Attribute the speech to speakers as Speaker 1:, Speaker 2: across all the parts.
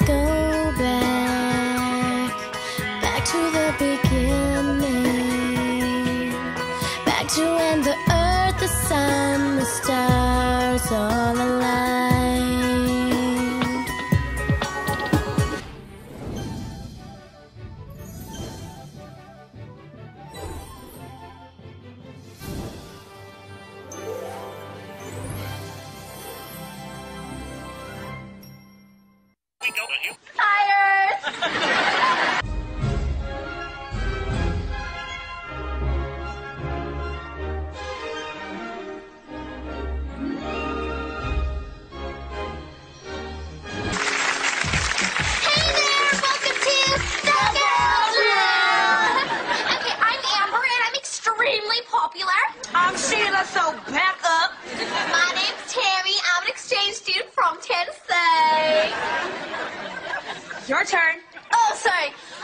Speaker 1: Let's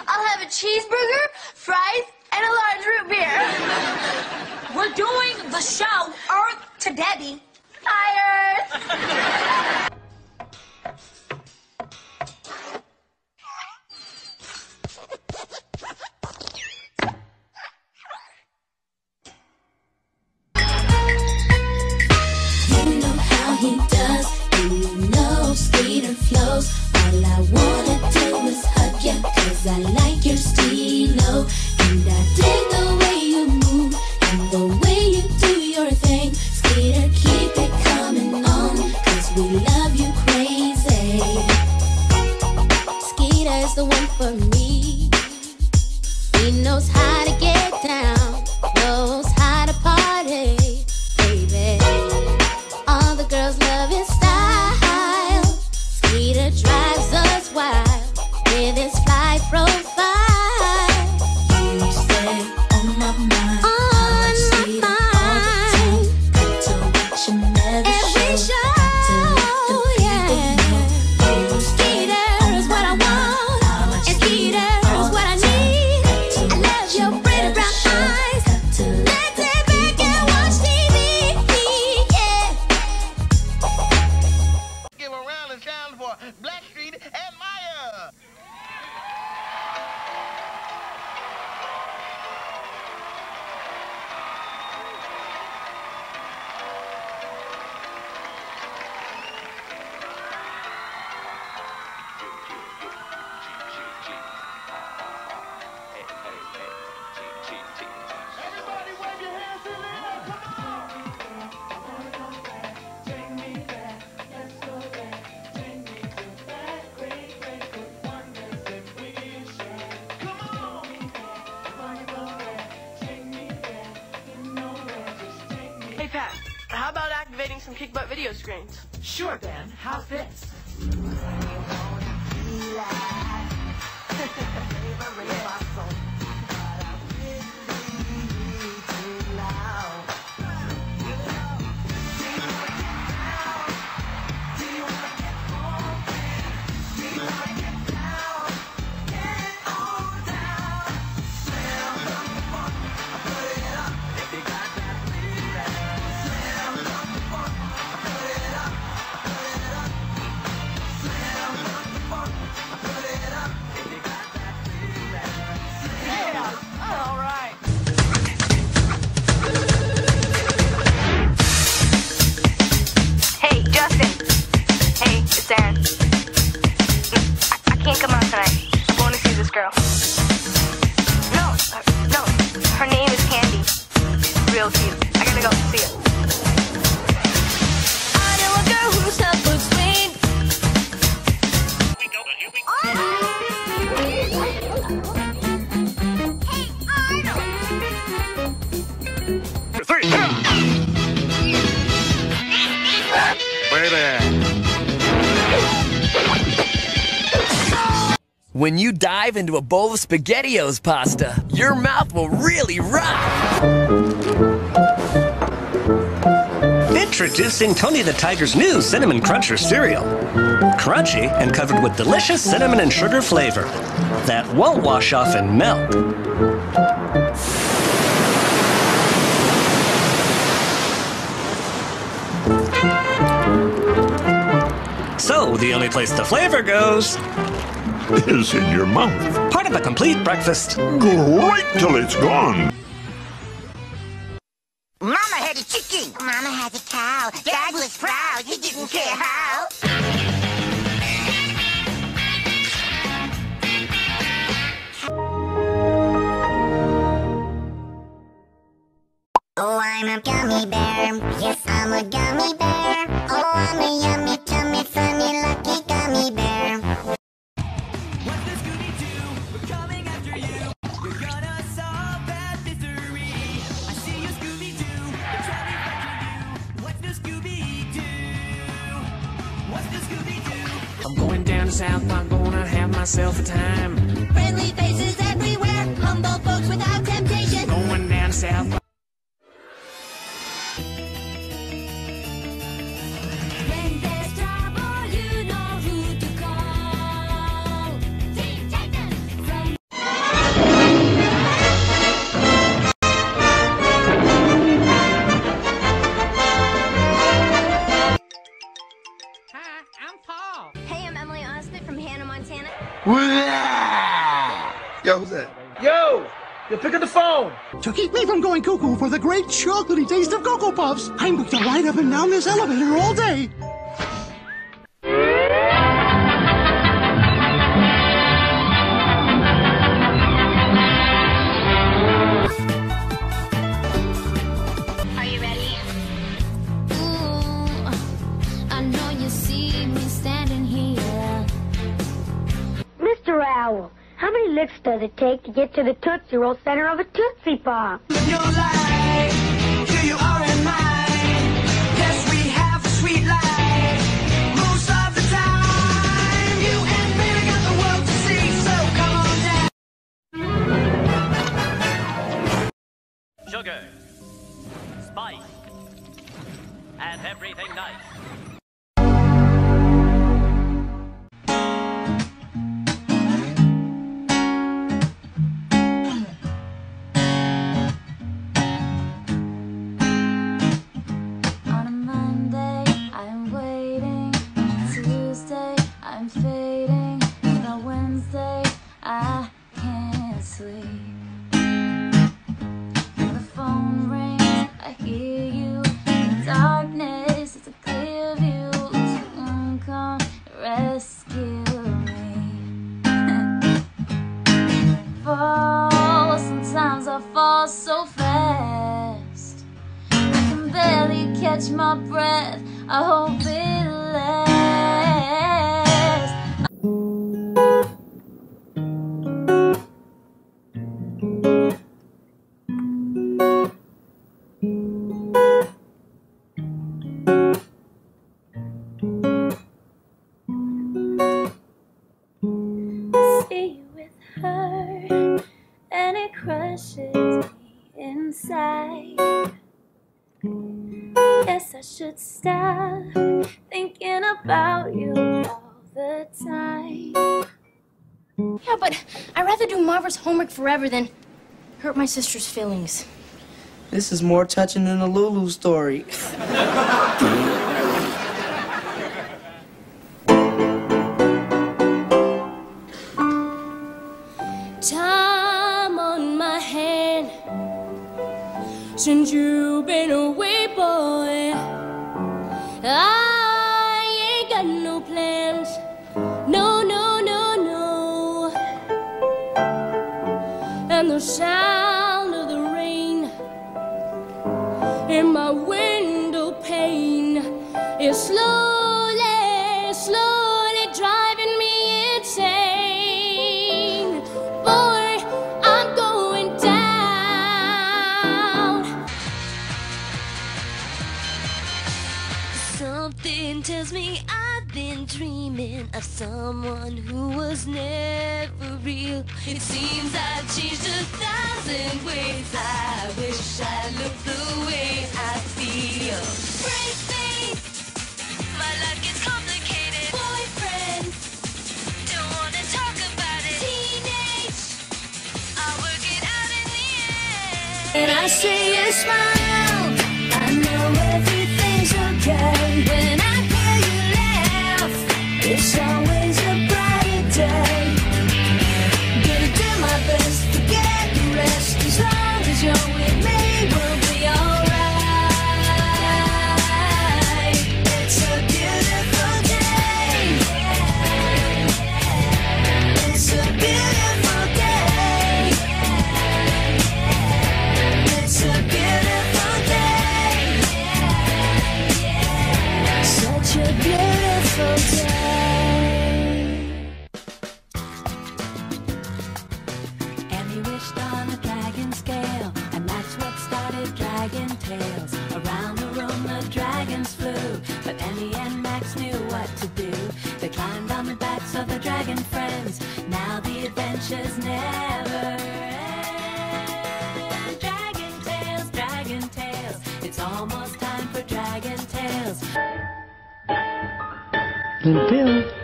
Speaker 2: I'll have a cheeseburger, fries, and a large root beer.
Speaker 3: We're doing the show Earth to Debbie.
Speaker 2: Hi, Earth!
Speaker 1: You know how he does. You know skater flows. All I wanna do is hug ya, cause I like your stilo. And I dig
Speaker 4: about activating some kick butt video screens?
Speaker 5: Sure, Ben. How's this?
Speaker 6: This girl. No, uh, no. Her name is Candy. Real cute. I gotta go see her.
Speaker 1: I know a girl who's
Speaker 7: When you dive into a bowl of SpaghettiOs pasta, your mouth will really rock.
Speaker 8: Introducing Tony the Tiger's new Cinnamon Kruncher cereal. Crunchy and covered with delicious cinnamon and sugar flavor that won't wash off and melt. So the only place the flavor goes
Speaker 9: is in your mouth.
Speaker 8: Part of a complete breakfast.
Speaker 9: Great till it's gone.
Speaker 2: Mama had a chicken. Mama had a cow. Dad was proud. He didn't care how. Oh, I'm a gummy bear. Yes, I'm a gummy bear. Oh, I'm a yummy,
Speaker 10: down south, I'm gonna have myself a time.
Speaker 1: Friendly faces everywhere, humble folks without temptation.
Speaker 10: Going down south.
Speaker 11: Yo, who's that?
Speaker 12: Yo! You pick up the phone!
Speaker 13: To keep me from going cuckoo for the great chocolatey taste of Cocoa Puffs, I'm going to ride up and down this elevator all day.
Speaker 14: Licks does it take to get to the Tootsie Roll center of a Tootsie Pop?
Speaker 1: Catch my breath. I hope it lasts. See you with her, and it crushes me inside. Guess I should stop thinking about you all the time.
Speaker 15: Yeah, but I'd rather do Marva's homework forever than hurt my sister's feelings.
Speaker 12: This is more touching than the Lulu story.
Speaker 1: Time on my hand since you've been away, slowly, slowly driving me insane. Boy, I'm going down. Something tells me I've been dreaming of someone who was never real. It seems I've changed a Say a smile. I know everything's okay.
Speaker 16: Little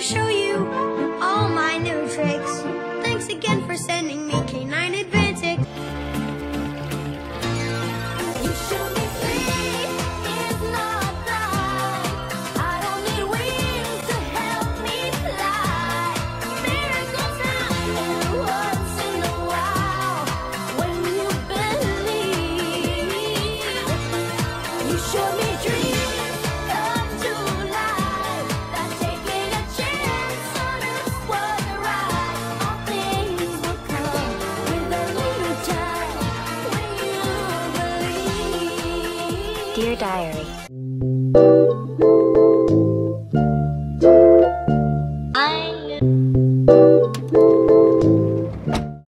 Speaker 17: show you
Speaker 6: Diary.